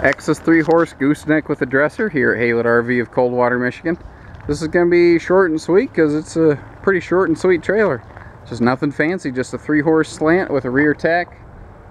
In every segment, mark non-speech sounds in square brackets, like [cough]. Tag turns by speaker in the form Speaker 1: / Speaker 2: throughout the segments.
Speaker 1: Exiss 3 horse gooseneck with a dresser here at Haylett RV of Coldwater, Michigan. This is going to be short and sweet because it's a pretty short and sweet trailer. Just nothing fancy, just a three horse slant with a rear tack.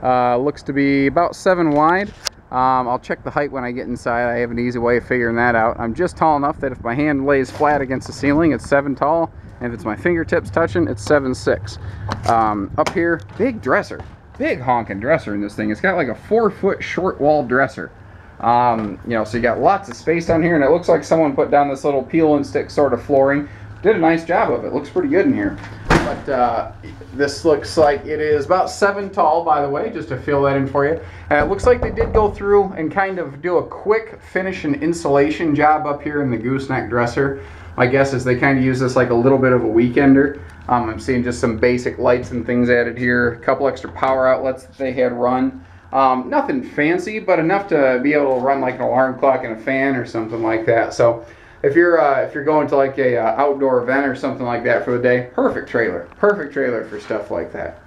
Speaker 1: Uh, looks to be about seven wide. Um, I'll check the height when I get inside. I have an easy way of figuring that out. I'm just tall enough that if my hand lays flat against the ceiling, it's seven tall. And if it's my fingertips touching, it's seven six. Um, up here, big dresser. Big honking dresser in this thing. It's got like a four foot short wall dresser. Um, you know, so you got lots of space down here and it looks like someone put down this little peel and stick sort of flooring. Did a nice job of it. Looks pretty good in here. But uh, this looks like it is about seven tall, by the way, just to fill that in for you. And it looks like they did go through and kind of do a quick finish and insulation job up here in the gooseneck dresser. My guess is they kind of use this like a little bit of a weekender. Um, I'm seeing just some basic lights and things added here, a couple extra power outlets that they had run. Um, nothing fancy, but enough to be able to run like an alarm clock and a fan or something like that. So if you're uh, if you're going to like a uh, outdoor event or something like that for the day, perfect trailer, perfect trailer for stuff like that.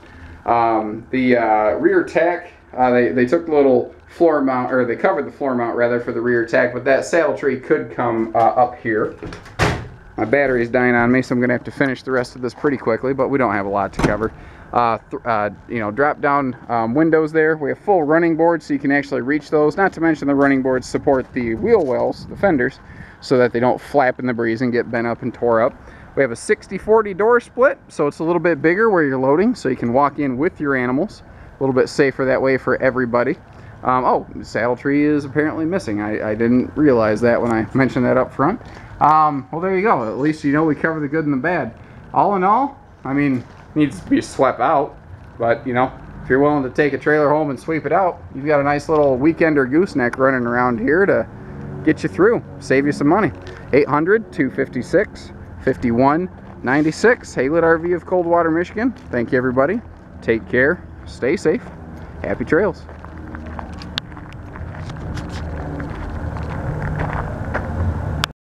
Speaker 1: Um, the uh, rear tack, uh, they they took the little floor mount or they covered the floor mount rather for the rear tack, but that saddle tree could come uh, up here. My battery is dying on me, so I'm going to have to finish the rest of this pretty quickly, but we don't have a lot to cover. Uh, uh, you know, drop down um, windows there. We have full running boards, so you can actually reach those. Not to mention the running boards support the wheel wells, the fenders, so that they don't flap in the breeze and get bent up and tore up. We have a 60-40 door split, so it's a little bit bigger where you're loading, so you can walk in with your animals. A little bit safer that way for everybody. Um, oh, saddle tree is apparently missing. I, I, didn't realize that when I [laughs] mentioned that up front. Um, well, there you go. At least you know we cover the good and the bad. All in all, I mean, needs to be swept out, but you know, if you're willing to take a trailer home and sweep it out, you've got a nice little weekender gooseneck running around here to get you through, save you some money. 800 256 5196, Haylett RV of Coldwater, Michigan. Thank you, everybody. Take care, stay safe, happy trails.